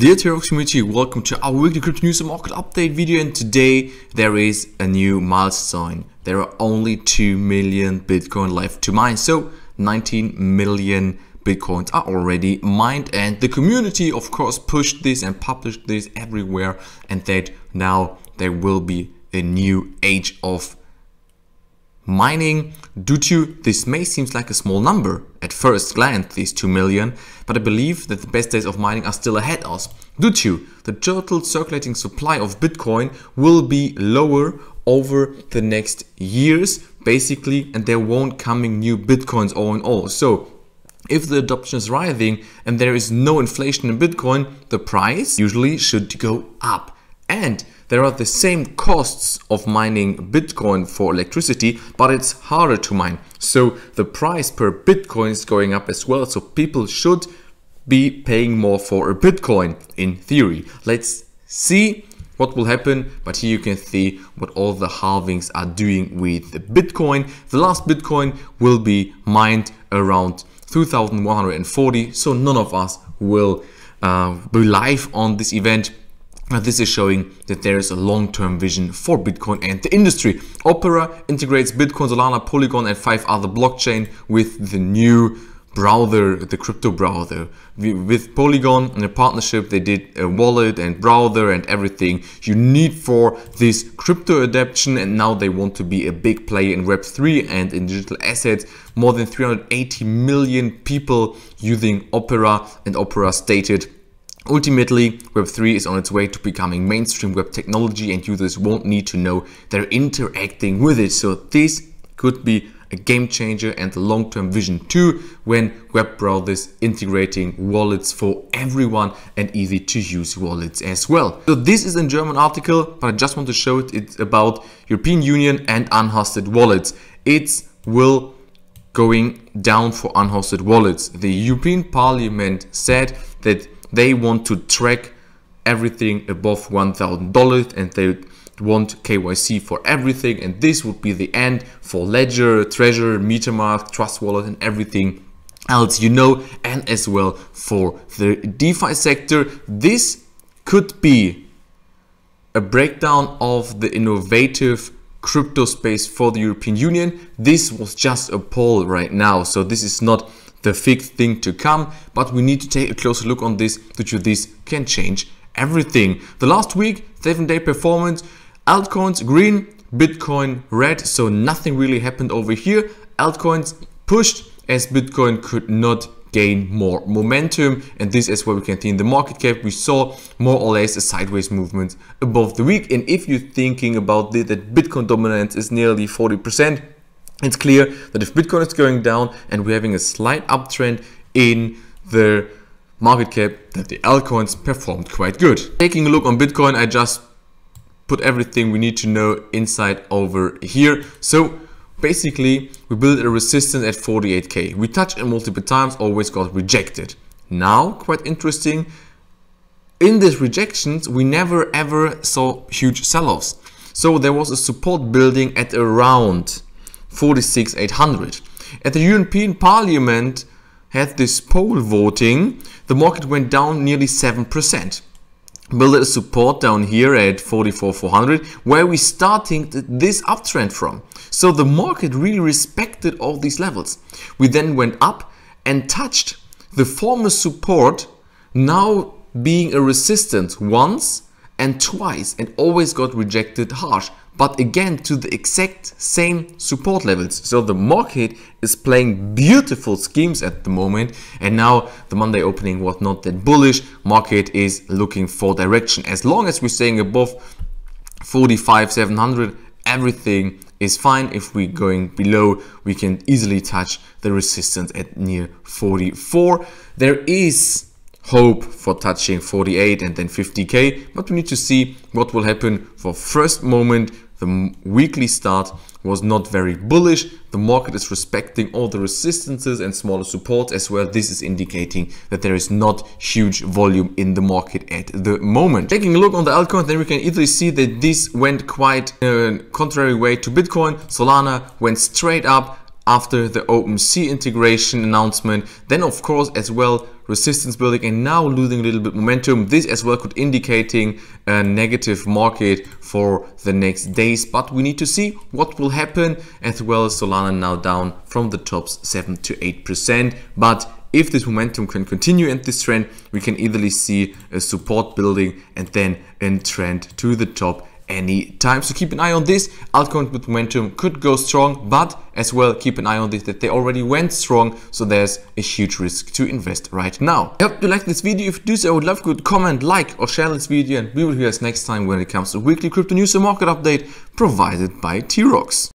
Dear Teroxx community, welcome to our weekly crypto news and market update video. And today there is a new milestone. There are only 2 million Bitcoin left to mine, so 19 million Bitcoins are already mined. And the community of course pushed this and published this everywhere. And that now there will be a new age of mining. Due to this may seems like a small number at first glance these 2 million but I believe that the best days of mining are still ahead us due to the total circulating supply of Bitcoin will be lower over the next years basically and there won't coming new Bitcoins all in all. So if the adoption is rising and there is no inflation in Bitcoin the price usually should go up. And there are the same costs of mining Bitcoin for electricity, but it's harder to mine. So the price per Bitcoin is going up as well. So people should be paying more for a Bitcoin in theory. Let's see what will happen but here you can see what all the halvings are doing with the bitcoin the last bitcoin will be mined around 2140 so none of us will uh, be live on this event this is showing that there is a long-term vision for Bitcoin and the industry. Opera integrates Bitcoin, Solana, Polygon and five other blockchain with the new browser, the crypto browser. With Polygon in a partnership, they did a wallet and browser and everything you need for this crypto adoption. And now they want to be a big player in Web3 and in digital assets. More than 380 million people using Opera and Opera stated Ultimately, Web3 is on its way to becoming mainstream web technology and users won't need to know they're interacting with it. So this could be a game changer and a long-term vision too when web browsers integrating wallets for everyone and easy to use wallets as well. So this is a German article, but I just want to show it. It's about European Union and unhosted wallets. It's will going down for unhosted wallets. The European Parliament said that they want to track everything above $1,000 and they want KYC for everything and this would be the end for Ledger, Trezor, MetaMask, Trust Wallet and everything else you know and as well for the DeFi sector. This could be a breakdown of the innovative crypto space for the European Union. This was just a poll right now, so this is not the fixed thing to come, but we need to take a closer look on this due this can change everything. The last week, seven day performance, altcoins green, Bitcoin red, so nothing really happened over here. Altcoins pushed as Bitcoin could not gain more momentum and this is what we can see in the market cap we saw more or less a sideways movement above the week and if you're thinking about this, that bitcoin dominance is nearly 40 percent it's clear that if Bitcoin is going down and we're having a slight uptrend in the market cap, that the altcoins performed quite good. Taking a look on Bitcoin, I just put everything we need to know inside over here. So basically, we built a resistance at 48k. We touched it multiple times, always got rejected. Now, quite interesting, in these rejections, we never ever saw huge sell-offs. So there was a support building at around 46,800. At the European Parliament had this poll voting, the market went down nearly 7%. Built a support down here at 44,400, where we starting this uptrend from. So the market really respected all these levels. We then went up and touched the former support now being a resistance once and twice and always got rejected harsh but again to the exact same support levels. So the market is playing beautiful schemes at the moment and now the Monday opening was not that bullish. Market is looking for direction. As long as we're staying above 45, 700, everything is fine. If we're going below, we can easily touch the resistance at near 44. There is hope for touching 48 and then 50k but we need to see what will happen. For first moment the weekly start was not very bullish. The market is respecting all the resistances and smaller supports as well. This is indicating that there is not huge volume in the market at the moment. Taking a look on the altcoin then we can easily see that this went quite a contrary way to bitcoin. Solana went straight up after the OpenSea integration announcement. Then of course as well resistance building and now losing a little bit momentum. This as well could indicating a negative market for the next days, but we need to see what will happen as well. as Solana now down from the tops 7 to 8%, but if this momentum can continue and this trend, we can easily see a support building and then a trend to the top any time. So keep an eye on this. Altcoin with momentum could go strong, but as well keep an eye on this that they already went strong. So there's a huge risk to invest right now. I hope you like this video. If you do so, I would love to comment, like or share this video and we will hear us next time when it comes to weekly crypto news and market update provided by Teroxx.